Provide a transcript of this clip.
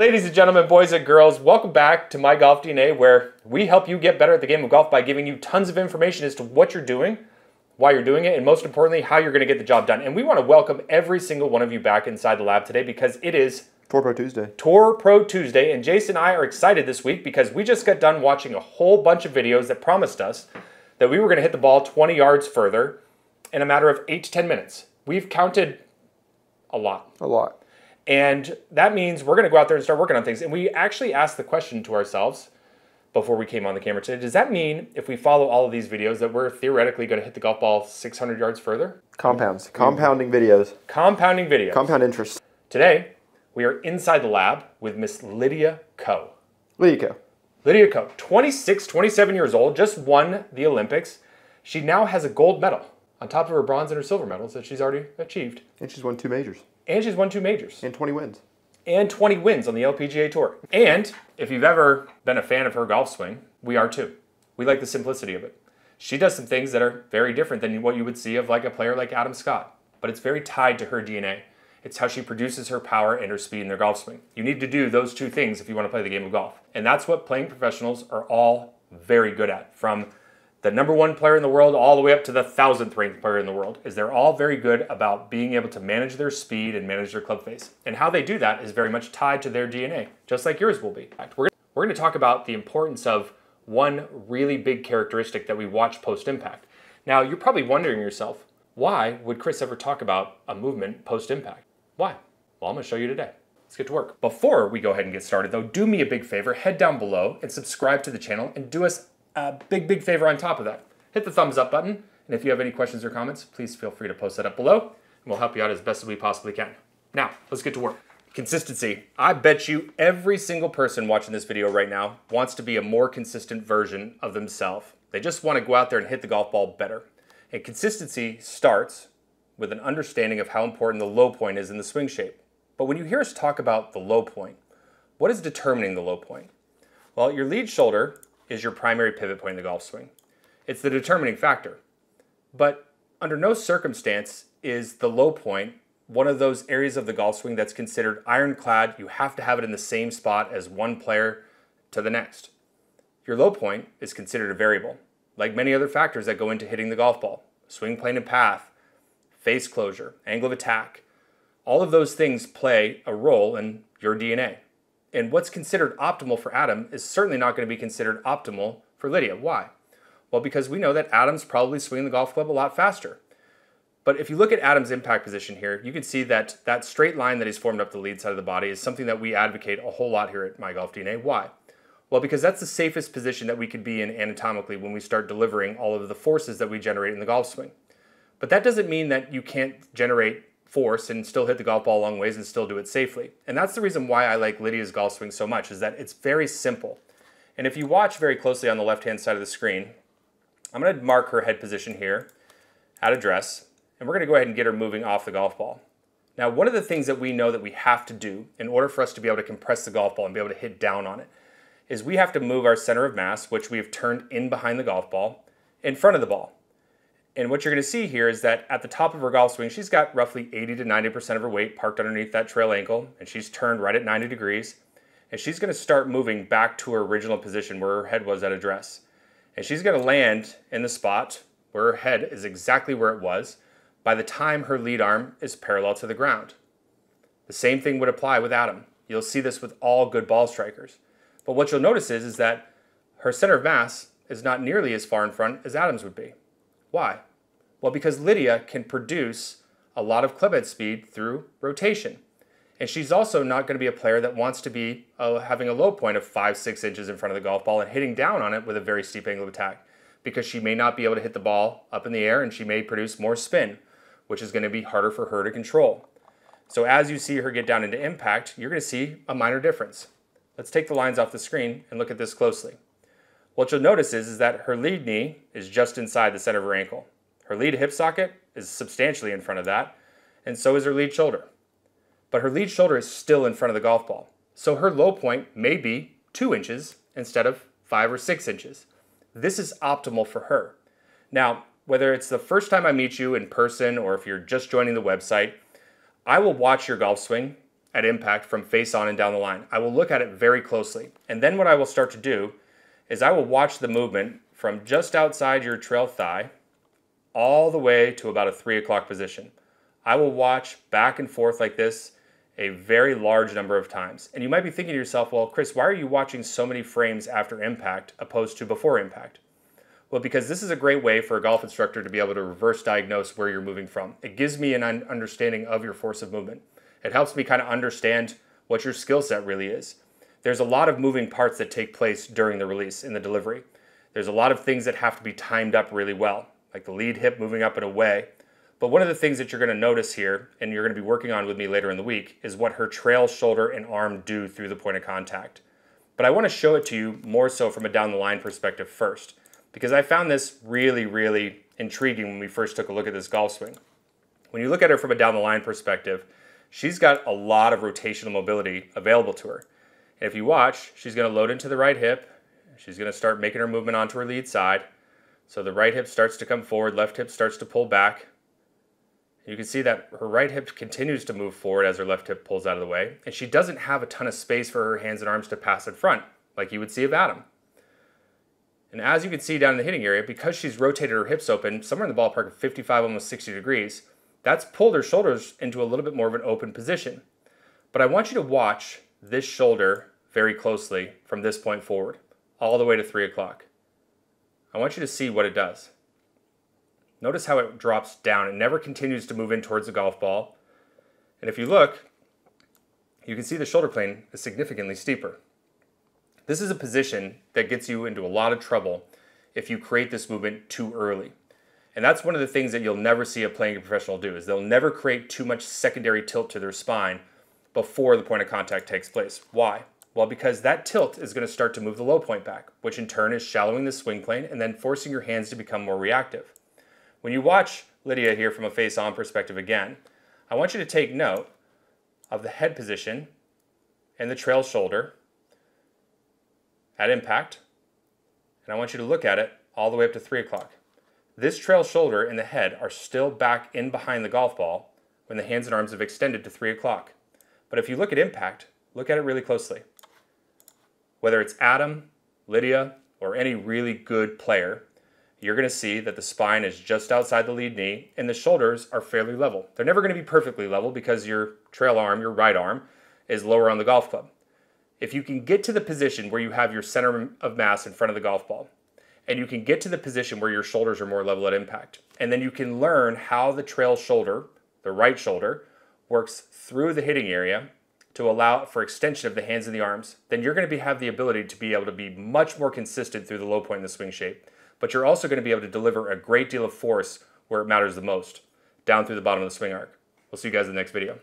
Ladies and gentlemen, boys and girls, welcome back to My Golf DNA, where we help you get better at the game of golf by giving you tons of information as to what you're doing, why you're doing it, and most importantly, how you're going to get the job done. And we want to welcome every single one of you back inside the lab today because it is Tour Pro Tuesday. Tour Pro Tuesday, and Jason and I are excited this week because we just got done watching a whole bunch of videos that promised us that we were going to hit the ball 20 yards further in a matter of 8 to 10 minutes. We've counted a lot. A lot. And that means we're going to go out there and start working on things. And we actually asked the question to ourselves before we came on the camera today Does that mean if we follow all of these videos that we're theoretically going to hit the golf ball 600 yards further? Compounds. Mm-hmm. Compounding videos. Compounding videos. Compound interest. Today, we are inside the lab with Miss Lydia Ko. Lydia Ko. Lydia Ko, 26, 27 years old, just won the Olympics. She now has a gold medal on top of her bronze and her silver medals that she's already achieved. And she's won two majors. And she's won two majors. And 20 wins. And 20 wins on the LPGA Tour. And if you've ever been a fan of her golf swing, we are too. We like the simplicity of it. She does some things that are very different than what you would see of like a player like Adam Scott, but it's very tied to her DNA. It's how she produces her power and her speed in their golf swing. You need to do those two things if you want to play the game of golf. And that's what playing professionals are all very good at. From the number one player in the world all the way up to the thousandth ranked player in the world is they're all very good about being able to manage their speed and manage their club face. And how they do that is very much tied to their DNA, just like yours will be. We're we're going to talk about the importance of one really big characteristic that we watch post impact. Now, you're probably wondering yourself, why would Chris ever talk about a movement post impact? Why? Well, I'm going to show you today. Let's get to work. Before we go ahead and get started, though, do me a big favor head down below and subscribe to the channel and do us a big, big favor on top of that. Hit the thumbs up button, and if you have any questions or comments, please feel free to post that up below, and we'll help you out as best as we possibly can. Now, let's get to work. Consistency. I bet you every single person watching this video right now wants to be a more consistent version of themselves. They just want to go out there and hit the golf ball better. And consistency starts with an understanding of how important the low point is in the swing shape. But when you hear us talk about the low point, what is determining the low point? Well, your lead shoulder is your primary pivot point in the golf swing. It's the determining factor. But under no circumstance is the low point one of those areas of the golf swing that's considered ironclad. You have to have it in the same spot as one player to the next. Your low point is considered a variable, like many other factors that go into hitting the golf ball swing plane and path, face closure, angle of attack. All of those things play a role in your DNA. And what's considered optimal for Adam is certainly not going to be considered optimal for Lydia. Why? Well, because we know that Adam's probably swinging the golf club a lot faster. But if you look at Adam's impact position here, you can see that that straight line that he's formed up the lead side of the body is something that we advocate a whole lot here at My Golf DNA. Why? Well, because that's the safest position that we could be in anatomically when we start delivering all of the forces that we generate in the golf swing. But that doesn't mean that you can't generate force and still hit the golf ball a long ways and still do it safely. And that's the reason why I like Lydia's golf swing so much is that it's very simple. And if you watch very closely on the left-hand side of the screen, I'm going to mark her head position here at address, and we're going to go ahead and get her moving off the golf ball. Now, one of the things that we know that we have to do in order for us to be able to compress the golf ball and be able to hit down on it is we have to move our center of mass, which we have turned in behind the golf ball, in front of the ball. And what you're to see here is that at the top of her golf swing, she's got roughly 80 to 90% of her weight parked underneath that trail ankle, and she's turned right at 90 degrees. And she's going to start moving back to her original position where her head was at address. And she's going to land in the spot where her head is exactly where it was by the time her lead arm is parallel to the ground. The same thing would apply with Adam. You'll see this with all good ball strikers. But what you'll notice is, is that her center of mass is not nearly as far in front as Adam's would be. Why? Well, because Lydia can produce a lot of clubhead speed through rotation. And she's also not going to be a player that wants to be uh, having a low point of five, six inches in front of the golf ball and hitting down on it with a very steep angle of attack because she may not be able to hit the ball up in the air and she may produce more spin, which is going to be harder for her to control. So as you see her get down into impact, you're going to see a minor difference. Let's take the lines off the screen and look at this closely. What you'll notice is, is that her lead knee is just inside the center of her ankle. Her lead hip socket is substantially in front of that, and so is her lead shoulder. But her lead shoulder is still in front of the golf ball. So her low point may be two inches instead of five or six inches. This is optimal for her. Now, whether it's the first time I meet you in person or if you're just joining the website, I will watch your golf swing at impact from face on and down the line. I will look at it very closely. And then what I will start to do is I will watch the movement from just outside your trail thigh all the way to about a three o'clock position. I will watch back and forth like this a very large number of times. And you might be thinking to yourself, well, Chris, why are you watching so many frames after impact opposed to before impact? Well, because this is a great way for a golf instructor to be able to reverse diagnose where you're moving from. It gives me an understanding of your force of movement. It helps me kind of understand what your skill set really is. There's a lot of moving parts that take place during the release in the delivery. There's a lot of things that have to be timed up really well, like the lead hip moving up and away. But one of the things that you're going to notice here, and you're going to be working on with me later in the week, is what her trail, shoulder, and arm do through the point of contact. But I want to show it to you more so from a down the line perspective first, because I found this really, really intriguing when we first took a look at this golf swing. When you look at her from a down the line perspective, she's got a lot of rotational mobility available to her. And if you watch, she's going to load into the right hip. She's going to start making her movement onto her lead side. So the right hip starts to come forward, left hip starts to pull back. You can see that her right hip continues to move forward as her left hip pulls out of the way, and she doesn't have a ton of space for her hands and arms to pass in front, like you would see of Adam. And as you can see down in the hitting area, because she's rotated her hips open, somewhere in the ballpark of 55, almost 60 degrees, that's pulled her shoulders into a little bit more of an open position. But I want you to watch this shoulder very closely from this point forward, all the way to 3 o'clock. I want you to see what it does. Notice how it drops down. It never continues to move in towards the golf ball. And if you look, you can see the shoulder plane is significantly steeper. This is a position that gets you into a lot of trouble if you create this movement too early. And that's one of the things that you'll never see a playing professional do is they'll never create too much secondary tilt to their spine before the point of contact takes place. Why? Well, because that tilt is going to start to move the low point back, which in turn is shallowing the swing plane and then forcing your hands to become more reactive. When you watch Lydia here from a face-on perspective again, I want you to take note of the head position and the trail shoulder at impact, and I want you to look at it all the way up to 3 o'clock. This trail shoulder and the head are still back in behind the golf ball when the hands and arms have extended to 3 o'clock. But if you look at impact, look at it really closely. Whether it's Adam, Lydia, or any really good player, you're going to see that the spine is just outside the lead knee and the shoulders are fairly level. They're never going to be perfectly level because your trail arm, your right arm, is lower on the golf club. If you can get to the position where you have your center of mass in front of the golf ball, and you can get to the position where your shoulders are more level at impact, and then you can learn how the trail shoulder, the right shoulder, works through the hitting area to allow for extension of the hands and the arms, then you're going to be, have the ability to be able to be much more consistent through the low point in the swing shape but you're also going to be able to deliver a great deal of force where it matters the most, down through the bottom of the swing arc. We'll see you guys in the next video.